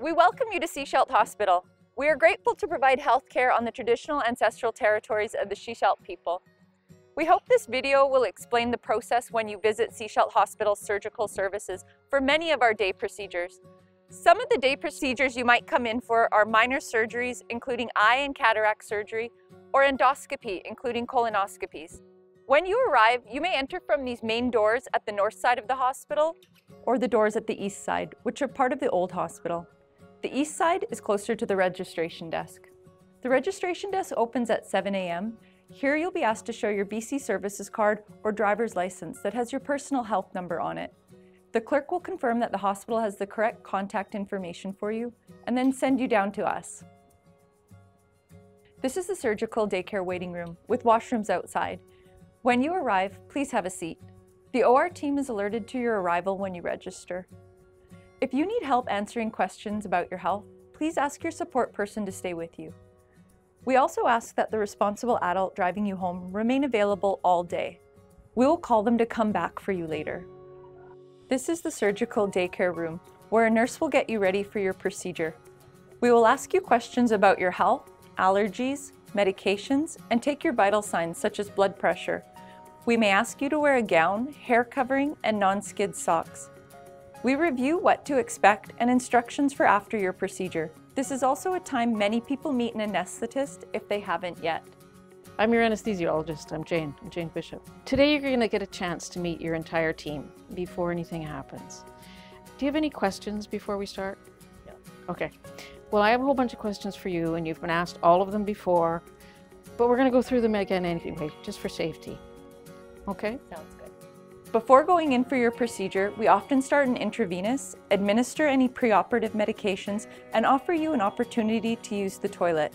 We welcome you to Sechelt Hospital. We are grateful to provide healthcare on the traditional ancestral territories of the Sechelt people. We hope this video will explain the process when you visit Sechelt Hospital's surgical services for many of our day procedures. Some of the day procedures you might come in for are minor surgeries, including eye and cataract surgery, or endoscopy, including colonoscopies. When you arrive, you may enter from these main doors at the north side of the hospital, or the doors at the east side, which are part of the old hospital. The east side is closer to the registration desk. The registration desk opens at 7 a.m. Here you'll be asked to show your BC Services card or driver's license that has your personal health number on it. The clerk will confirm that the hospital has the correct contact information for you and then send you down to us. This is the surgical daycare waiting room with washrooms outside. When you arrive, please have a seat. The OR team is alerted to your arrival when you register. If you need help answering questions about your health, please ask your support person to stay with you. We also ask that the responsible adult driving you home remain available all day. We will call them to come back for you later. This is the surgical daycare room, where a nurse will get you ready for your procedure. We will ask you questions about your health, allergies, medications, and take your vital signs such as blood pressure. We may ask you to wear a gown, hair covering, and non-skid socks. We review what to expect and instructions for after your procedure. This is also a time many people meet an anesthetist if they haven't yet. I'm your anesthesiologist. I'm Jane. I'm Jane Bishop. Today you're going to get a chance to meet your entire team before anything happens. Do you have any questions before we start? Yeah. Okay. Well, I have a whole bunch of questions for you, and you've been asked all of them before, but we're going to go through them again anyway, just for safety. Okay? Sounds good. Before going in for your procedure, we often start an intravenous, administer any preoperative medications, and offer you an opportunity to use the toilet.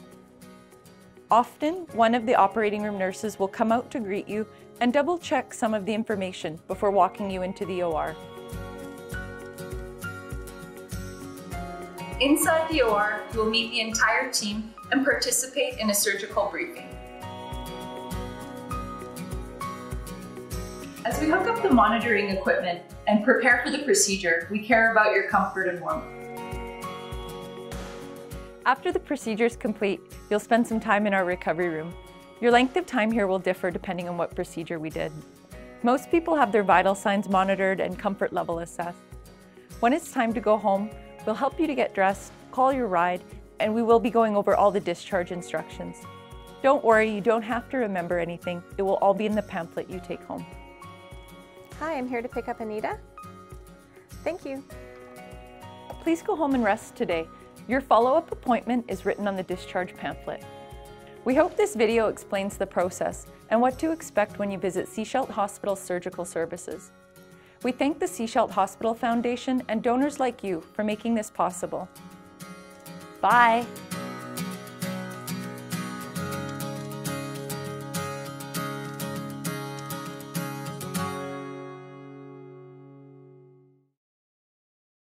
Often, one of the operating room nurses will come out to greet you and double check some of the information before walking you into the OR. Inside the OR, you will meet the entire team and participate in a surgical briefing. As we hook up the monitoring equipment and prepare for the procedure, we care about your comfort and warmth. After the procedure is complete, you'll spend some time in our recovery room. Your length of time here will differ depending on what procedure we did. Most people have their vital signs monitored and comfort level assessed. When it's time to go home, we'll help you to get dressed, call your ride, and we will be going over all the discharge instructions. Don't worry, you don't have to remember anything. It will all be in the pamphlet you take home. Hi, I'm here to pick up Anita. Thank you. Please go home and rest today. Your follow-up appointment is written on the discharge pamphlet. We hope this video explains the process and what to expect when you visit Sechelt Hospital Surgical Services. We thank the Sechelt Hospital Foundation and donors like you for making this possible. Bye!